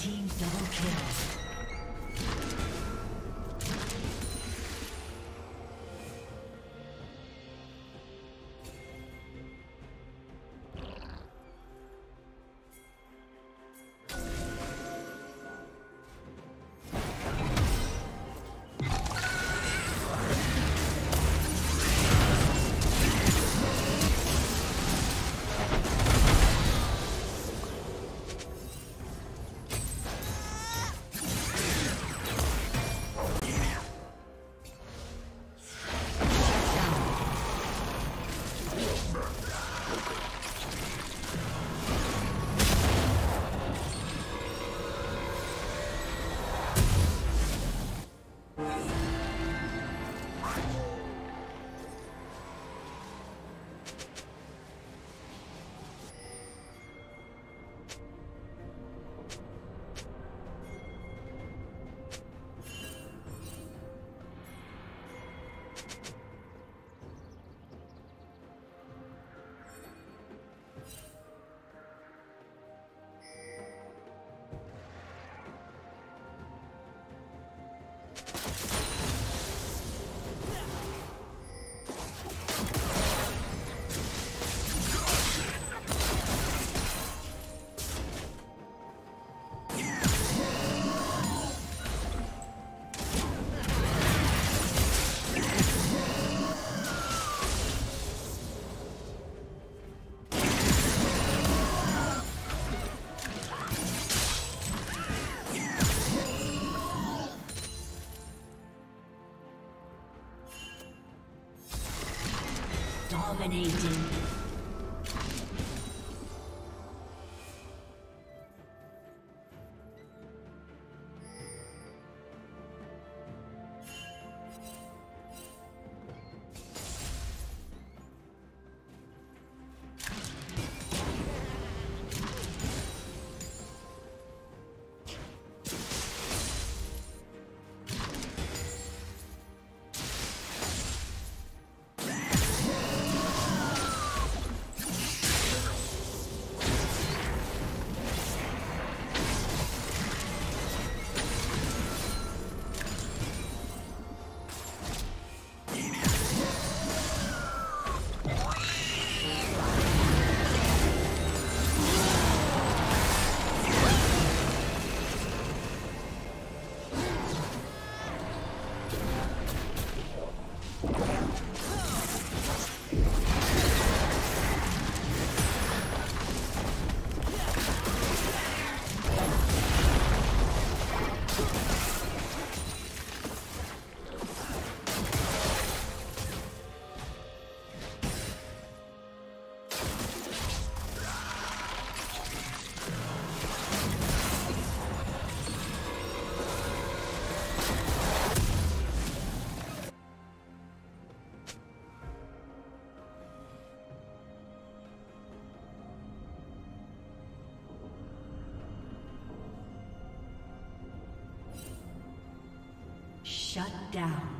Team double kill. Dominating. Shut down.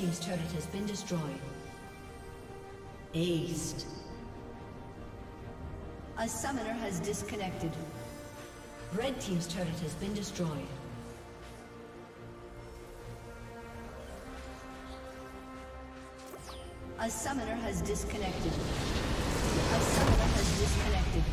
Team's turret has been destroyed. Aced. A summoner has disconnected. Red team's turret has been destroyed. A summoner has disconnected. A summoner has disconnected.